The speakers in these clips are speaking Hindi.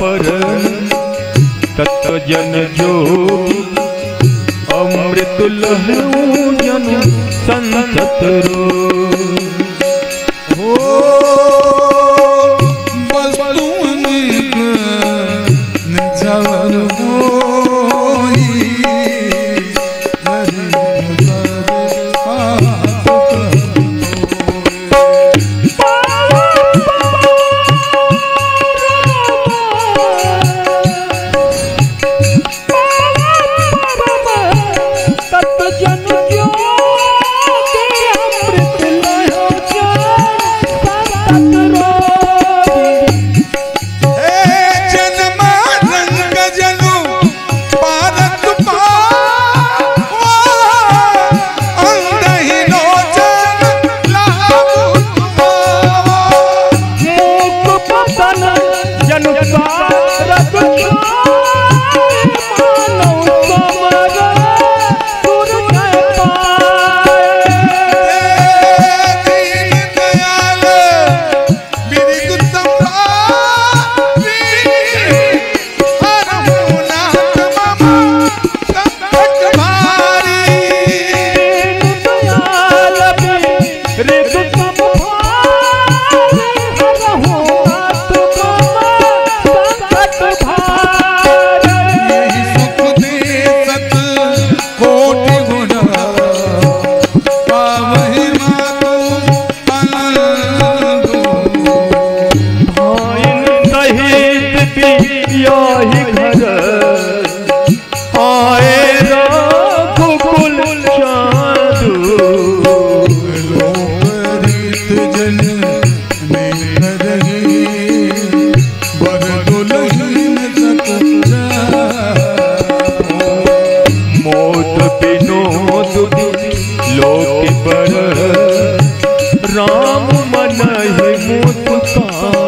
पर तत्जन जो अमृत लहू जन संतत रो। नहीं मुझका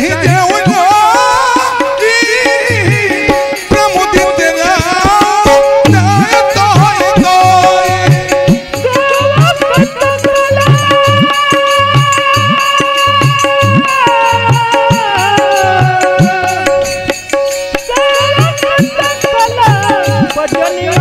कहीं जाऊँ But your new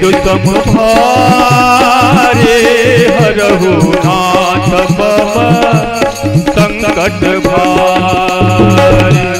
दुतम भारे हरहु नाथ मम संकट भारे।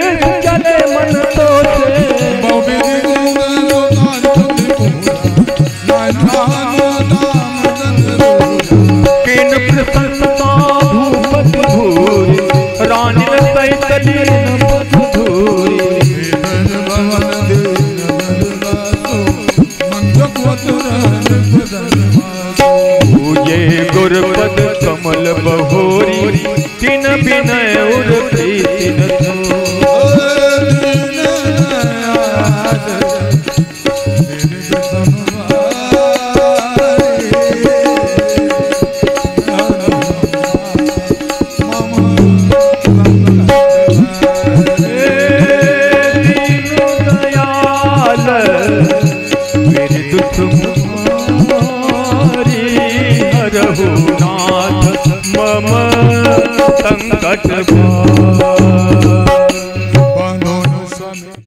हरहु